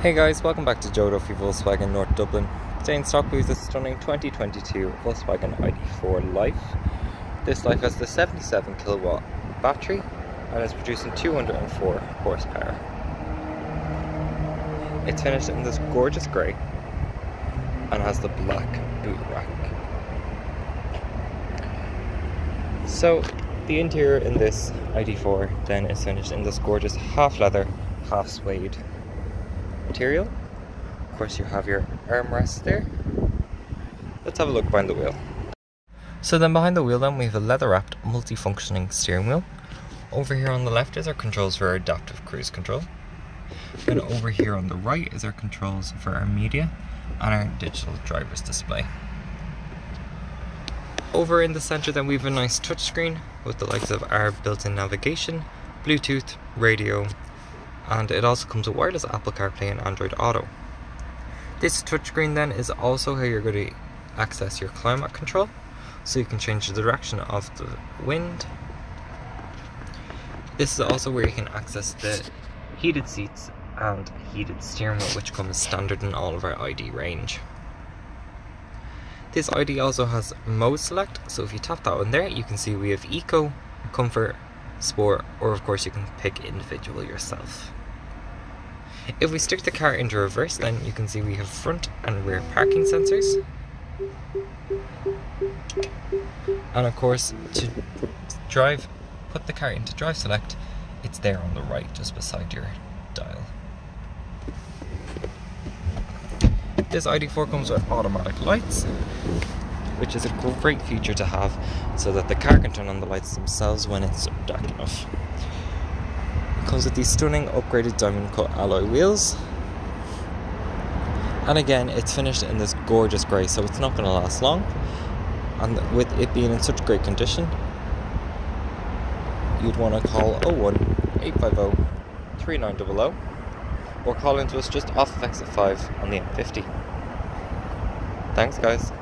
Hey guys, welcome back to Joe Duffy Volkswagen North Dublin. Today in stock we have a stunning 2022 Volkswagen ID4 Life. This Life has the 77 kilowatt battery and is producing 204 horsepower. It's finished in this gorgeous grey and has the black boot rack. So the interior in this ID4 then is finished in this gorgeous half leather, half suede material. Of course, you have your armrest there. Let's have a look behind the wheel. So then behind the wheel then we have a leather wrapped multi-functioning steering wheel. Over here on the left is our controls for our adaptive cruise control. Then over here on the right is our controls for our media and our digital driver's display. Over in the center then we have a nice touchscreen with the likes of our built-in navigation, Bluetooth, radio, and it also comes with wireless Apple CarPlay and Android Auto. This touchscreen then is also how you're going to access your climate control, so you can change the direction of the wind. This is also where you can access the heated seats and heated steering wheel which comes standard in all of our ID range. This ID also has mode select, so if you tap that one there you can see we have Eco, Comfort, Sport, or of course you can pick individual yourself. If we stick the car into reverse then you can see we have front and rear parking sensors. And of course to drive, put the car into drive select, it's there on the right just beside your dial. This ID4 comes with automatic lights, which is a great feature to have so that the car can turn on the lights themselves when it's dark enough. Comes with these stunning upgraded diamond cut alloy wheels. And again, it's finished in this gorgeous grey, so it's not going to last long. And with it being in such great condition, you'd want to call 01 850 3900 or call into us just off of exit 5 on the M50. Thanks, guys.